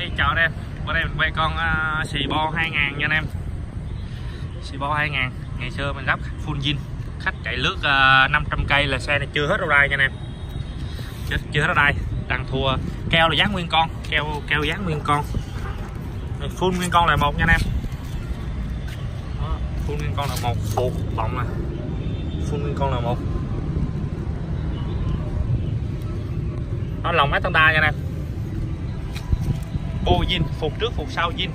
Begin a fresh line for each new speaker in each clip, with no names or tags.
Đây chào anh em. Bữa nay mình quay con uh, xì bo 2000 nha anh em. Xì bo 2000 Ngày xưa mình lắp full zin. Khách chạy lướt à, uh, 500 cây là xe này chưa hết đâu đây nha anh em. Chưa, chưa hết đâu đây Đang thua Keo là dán nguyên con. Keo keo dán nguyên con. Full nguyên con là một nha anh em. Đó, Full nguyên con là một. Phục bọng nè Full nguyên con là một. Nó lòng hết tăng đa nha anh em bô zin phục trước, phục sau zin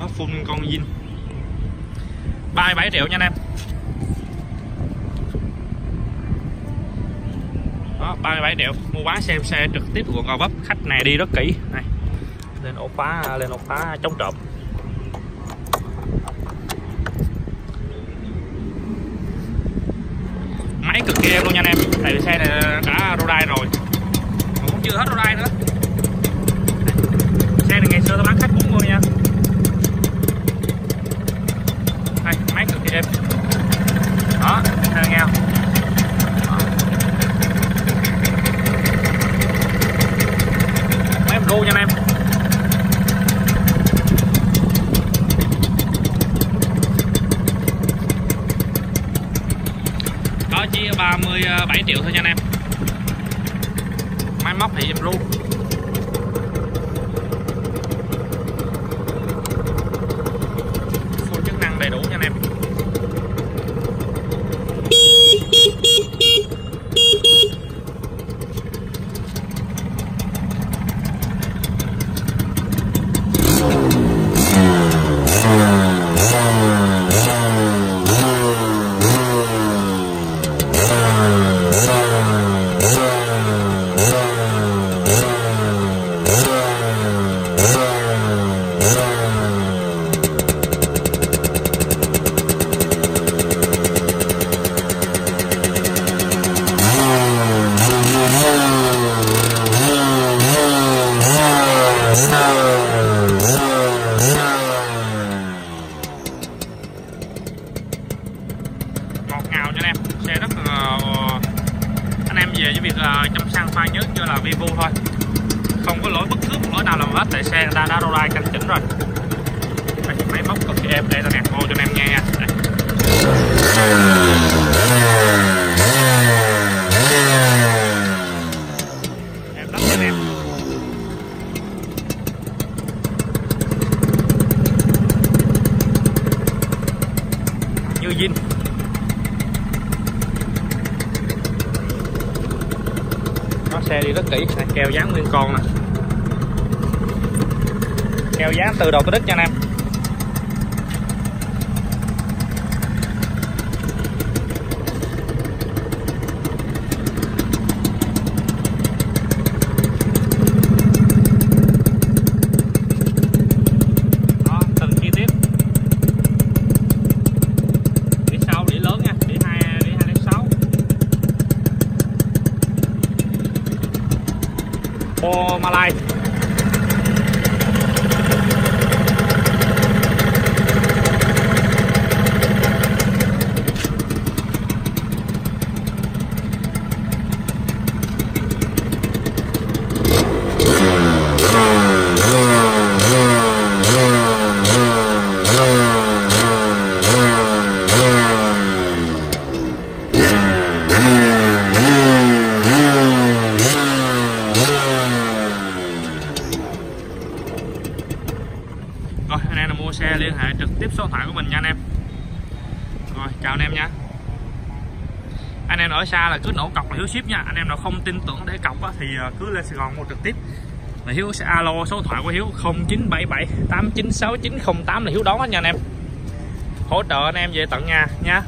nó phun con zin 37 triệu nha anh em. Đó 37 triệu. Mua bán xem xe trực tiếp của quận Gò Vấp. Khách này đi rất kỹ. Này lên ổ khóa lên ổ khóa chống trộm. Máy cực kỳ êm luôn nha anh em. Tại vì xe này đã rô đai rồi. Mà cũng chưa hết rô đai nữa. Xe này ngày xưa tôi bán khách cũng luôn nha đây máy cực kỳ êm đó nghe nghe không máy ru nha anh em đó chỉ 37 ờ, triệu thôi nha anh em. Máy móc thì em luôn full chức năng đầy đủ nha anh em ngọt ngào cho anh em. Xe rất là ờ, anh em về với việc là chăm xăng pha nhớt như là Vivo thôi. Không có lỗi bất cứ một lỗi nào làm hết tại xe người ta đã đô lai canh chỉnh rồi. Đây, máy móc cực kỳ êm đây là nè cho anh em nghe nha. Đây. em lắm anh em. Như zin nó xe đi rất kỹ. Keo dán nguyên con nè. Keo dán từ đầu tới đít nha anh em. Ô Malai Rồi anh em nào mua xe liên hệ trực tiếp số điện thoại của mình nha anh em. Rồi chào anh em nha. Anh em ở xa là cứ nổ cọc là Hiếu ship nha. Anh em nào không tin tưởng để cọc á, thì ờ, cứ lên Sài Gòn mua trực tiếp. Là Hiếu sẽ alo số điện thoại của Hiếu 0977 896908 là Hiếu đón hết nha anh em. Hỗ trợ anh em về tận nhà nha.